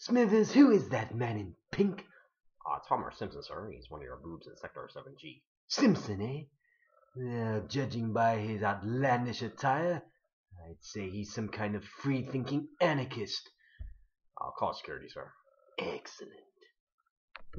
Smithers, who is that man in pink? Uh, it's Homer Simpson, sir. He's one of your boobs in Sector 7G. Simpson, eh? Well, judging by his outlandish attire, I'd say he's some kind of free-thinking anarchist. I'll call security, sir. Excellent.